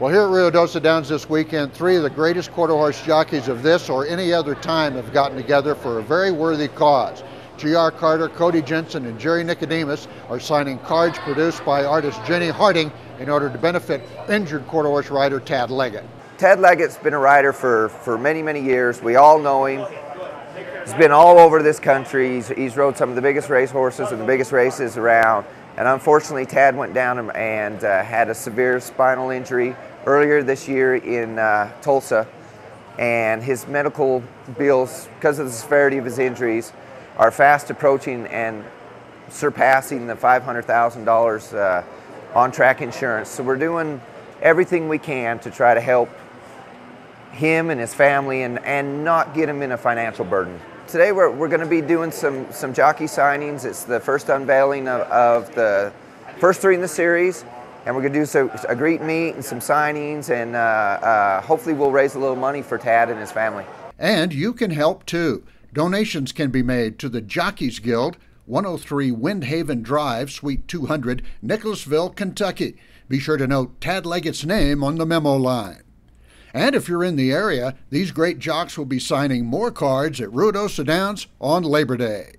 Well, here at Ruidoso Downs this weekend, three of the greatest quarter horse jockeys of this or any other time have gotten together for a very worthy cause. G.R. Carter, Cody Jensen, and Jerry Nicodemus are signing cards produced by artist Jenny Harding in order to benefit injured quarter horse rider Tad Leggett. Tad Leggett's been a rider for, for many, many years. We all know him. He's been all over this country. He's, he's rode some of the biggest race horses and the biggest races around. And unfortunately, Tad went down and uh, had a severe spinal injury earlier this year in uh, Tulsa. And his medical bills, because of the severity of his injuries, are fast approaching and surpassing the $500,000 uh, on track insurance. So we're doing everything we can to try to help him and his family and, and not get him in a financial burden. Today we're, we're going to be doing some, some jockey signings. It's the first unveiling of, of the first three in the series. And we're going to do so, a greet meet and some signings, and uh, uh, hopefully we'll raise a little money for Tad and his family. And you can help too. Donations can be made to the Jockeys Guild, 103 Windhaven Drive, Suite 200, Nicholasville, Kentucky. Be sure to note Tad Leggett's name on the memo line. And if you're in the area, these great jocks will be signing more cards at Ruidoso Downs on Labor Day.